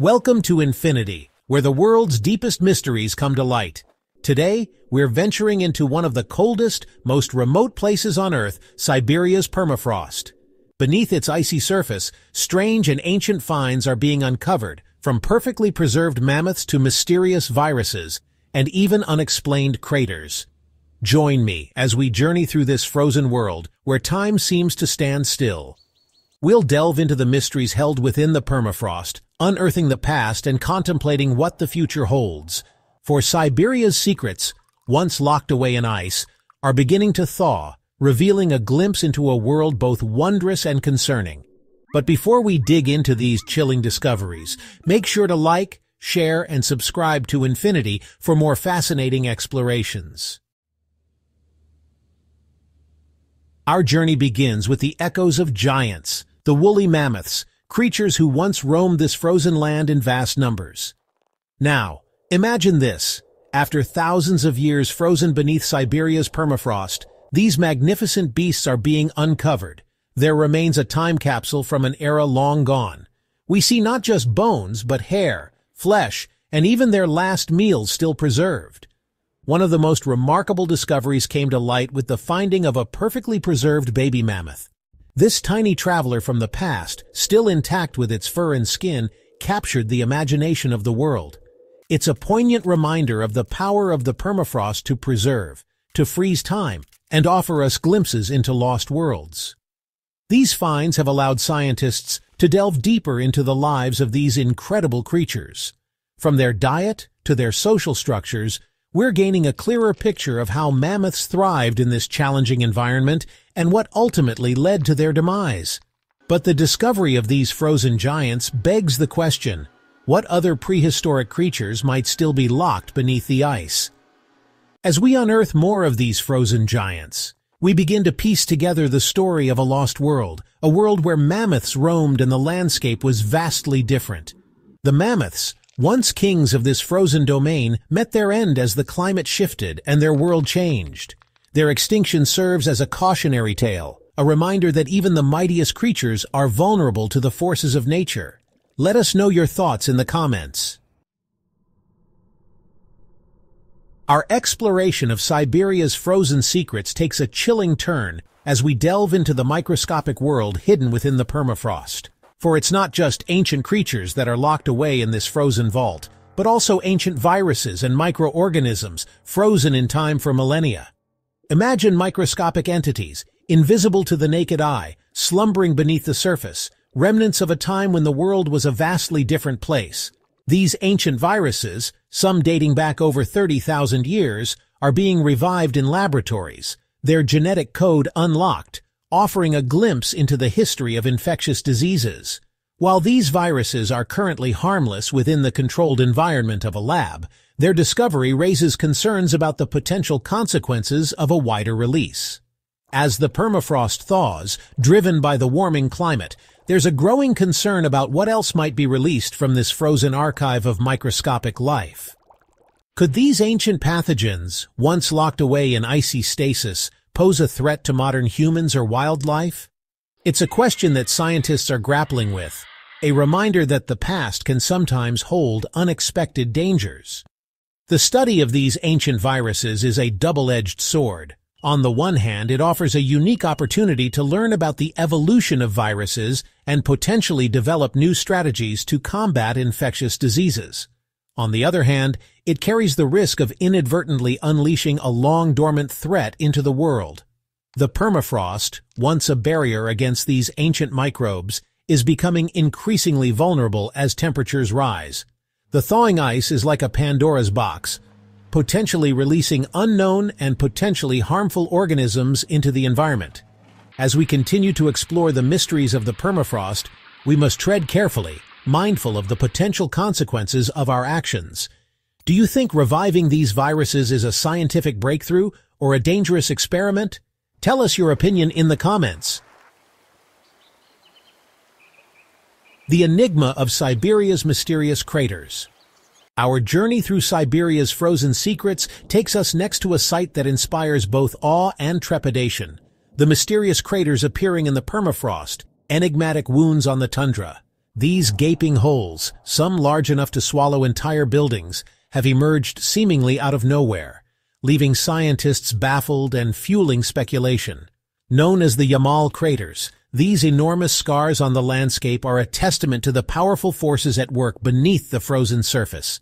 Welcome to Infinity, where the world's deepest mysteries come to light. Today, we're venturing into one of the coldest, most remote places on Earth, Siberia's permafrost. Beneath its icy surface, strange and ancient finds are being uncovered, from perfectly preserved mammoths to mysterious viruses, and even unexplained craters. Join me as we journey through this frozen world, where time seems to stand still. We'll delve into the mysteries held within the permafrost, unearthing the past and contemplating what the future holds. For Siberia's secrets, once locked away in ice, are beginning to thaw, revealing a glimpse into a world both wondrous and concerning. But before we dig into these chilling discoveries, make sure to like, share, and subscribe to Infinity for more fascinating explorations. Our journey begins with the echoes of giants, the woolly mammoths, creatures who once roamed this frozen land in vast numbers. Now, imagine this. After thousands of years frozen beneath Siberia's permafrost, these magnificent beasts are being uncovered. There remains a time capsule from an era long gone. We see not just bones, but hair, flesh, and even their last meals still preserved. One of the most remarkable discoveries came to light with the finding of a perfectly preserved baby mammoth. This tiny traveler from the past, still intact with its fur and skin, captured the imagination of the world. It's a poignant reminder of the power of the permafrost to preserve, to freeze time, and offer us glimpses into lost worlds. These finds have allowed scientists to delve deeper into the lives of these incredible creatures. From their diet to their social structures, we're gaining a clearer picture of how mammoths thrived in this challenging environment and what ultimately led to their demise. But the discovery of these frozen giants begs the question, what other prehistoric creatures might still be locked beneath the ice? As we unearth more of these frozen giants, we begin to piece together the story of a lost world, a world where mammoths roamed and the landscape was vastly different. The mammoths, once kings of this frozen domain met their end as the climate shifted and their world changed. Their extinction serves as a cautionary tale, a reminder that even the mightiest creatures are vulnerable to the forces of nature. Let us know your thoughts in the comments. Our exploration of Siberia's frozen secrets takes a chilling turn as we delve into the microscopic world hidden within the permafrost. For it's not just ancient creatures that are locked away in this frozen vault, but also ancient viruses and microorganisms frozen in time for millennia. Imagine microscopic entities, invisible to the naked eye, slumbering beneath the surface, remnants of a time when the world was a vastly different place. These ancient viruses, some dating back over 30,000 years, are being revived in laboratories, their genetic code unlocked, offering a glimpse into the history of infectious diseases. While these viruses are currently harmless within the controlled environment of a lab, their discovery raises concerns about the potential consequences of a wider release. As the permafrost thaws, driven by the warming climate, there's a growing concern about what else might be released from this frozen archive of microscopic life. Could these ancient pathogens, once locked away in icy stasis, pose a threat to modern humans or wildlife? It's a question that scientists are grappling with, a reminder that the past can sometimes hold unexpected dangers. The study of these ancient viruses is a double-edged sword. On the one hand, it offers a unique opportunity to learn about the evolution of viruses and potentially develop new strategies to combat infectious diseases. On the other hand, it carries the risk of inadvertently unleashing a long-dormant threat into the world. The permafrost, once a barrier against these ancient microbes, is becoming increasingly vulnerable as temperatures rise. The thawing ice is like a Pandora's box, potentially releasing unknown and potentially harmful organisms into the environment. As we continue to explore the mysteries of the permafrost, we must tread carefully mindful of the potential consequences of our actions. Do you think reviving these viruses is a scientific breakthrough or a dangerous experiment? Tell us your opinion in the comments. The Enigma of Siberia's Mysterious Craters Our journey through Siberia's frozen secrets takes us next to a site that inspires both awe and trepidation. The mysterious craters appearing in the permafrost, enigmatic wounds on the tundra, These gaping holes, some large enough to swallow entire buildings, have emerged seemingly out of nowhere, leaving scientists baffled and fueling speculation. Known as the Yamal craters, these enormous scars on the landscape are a testament to the powerful forces at work beneath the frozen surface.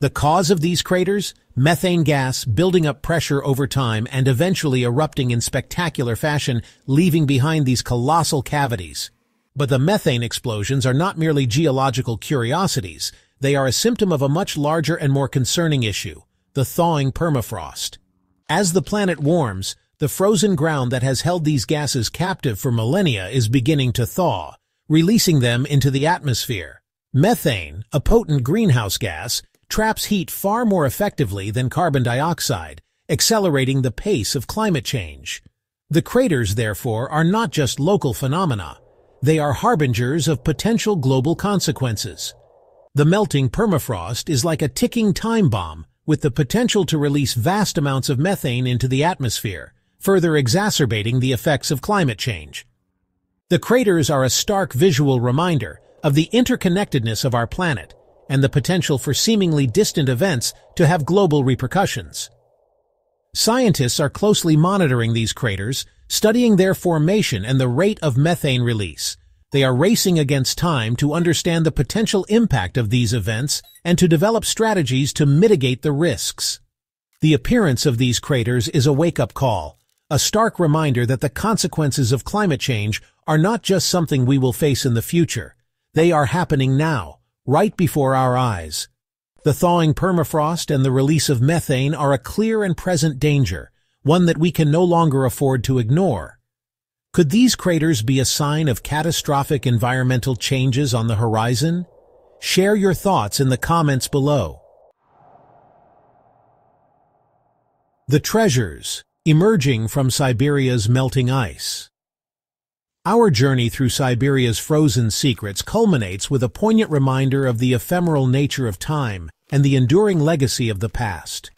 The cause of these craters? Methane gas building up pressure over time and eventually erupting in spectacular fashion, leaving behind these colossal cavities. But the methane explosions are not merely geological curiosities. They are a symptom of a much larger and more concerning issue, the thawing permafrost. As the planet warms, the frozen ground that has held these gases captive for millennia is beginning to thaw, releasing them into the atmosphere. Methane, a potent greenhouse gas, traps heat far more effectively than carbon dioxide, accelerating the pace of climate change. The craters, therefore, are not just local phenomena. They are harbingers of potential global consequences. The melting permafrost is like a ticking time bomb with the potential to release vast amounts of methane into the atmosphere, further exacerbating the effects of climate change. The craters are a stark visual reminder of the interconnectedness of our planet and the potential for seemingly distant events to have global repercussions. Scientists are closely monitoring these craters, studying their formation and the rate of methane release, they are racing against time to understand the potential impact of these events and to develop strategies to mitigate the risks. The appearance of these craters is a wake-up call, a stark reminder that the consequences of climate change are not just something we will face in the future. They are happening now, right before our eyes. The thawing permafrost and the release of methane are a clear and present danger, one that we can no longer afford to ignore. Could these craters be a sign of catastrophic environmental changes on the horizon? Share your thoughts in the comments below. The Treasures, Emerging from Siberia's Melting Ice Our journey through Siberia's frozen secrets culminates with a poignant reminder of the ephemeral nature of time and the enduring legacy of the past.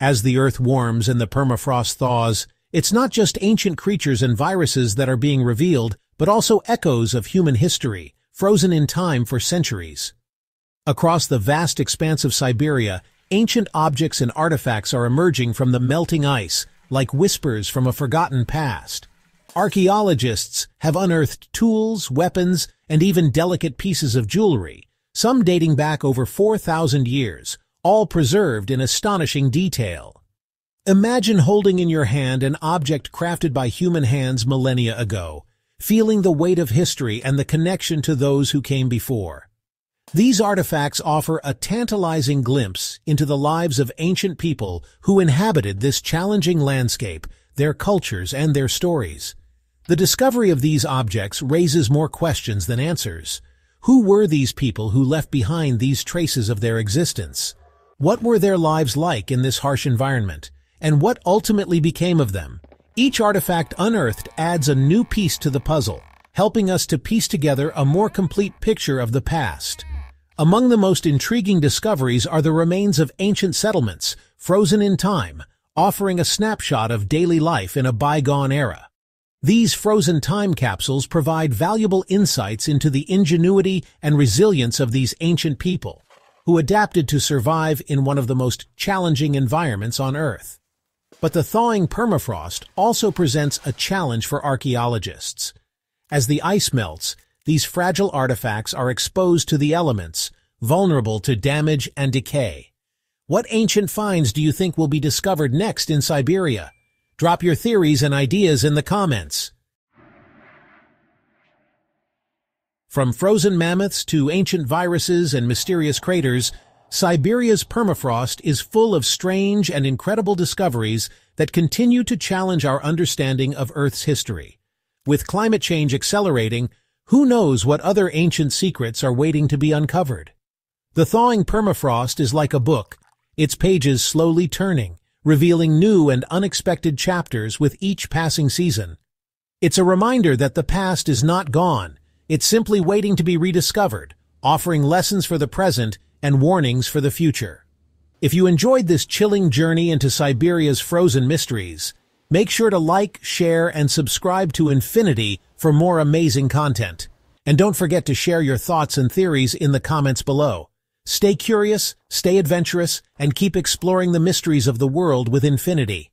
As the Earth warms and the permafrost thaws, it's not just ancient creatures and viruses that are being revealed, but also echoes of human history, frozen in time for centuries. Across the vast expanse of Siberia, ancient objects and artifacts are emerging from the melting ice, like whispers from a forgotten past. Archaeologists have unearthed tools, weapons, and even delicate pieces of jewelry, some dating back over 4,000 years, all preserved in astonishing detail. Imagine holding in your hand an object crafted by human hands millennia ago, feeling the weight of history and the connection to those who came before. These artifacts offer a tantalizing glimpse into the lives of ancient people who inhabited this challenging landscape, their cultures, and their stories. The discovery of these objects raises more questions than answers. Who were these people who left behind these traces of their existence? What were their lives like in this harsh environment? And what ultimately became of them. Each artifact unearthed adds a new piece to the puzzle, helping us to piece together a more complete picture of the past. Among the most intriguing discoveries are the remains of ancient settlements, frozen in time, offering a snapshot of daily life in a bygone era. These frozen time capsules provide valuable insights into the ingenuity and resilience of these ancient people, who adapted to survive in one of the most challenging environments on Earth. But the thawing permafrost also presents a challenge for archaeologists. As the ice melts, these fragile artifacts are exposed to the elements, vulnerable to damage and decay. What ancient finds do you think will be discovered next in Siberia? Drop your theories and ideas in the comments. From frozen mammoths to ancient viruses and mysterious craters, Siberia's permafrost is full of strange and incredible discoveries that continue to challenge our understanding of Earth's history. With climate change accelerating, who knows what other ancient secrets are waiting to be uncovered? The thawing permafrost is like a book, its pages slowly turning, revealing new and unexpected chapters with each passing season. It's a reminder that the past is not gone, it's simply waiting to be rediscovered, offering lessons for the present and warnings for the future. If you enjoyed this chilling journey into Siberia's frozen mysteries, make sure to like, share, and subscribe to Infinity for more amazing content. And don't forget to share your thoughts and theories in the comments below. Stay curious, stay adventurous, and keep exploring the mysteries of the world with infinity.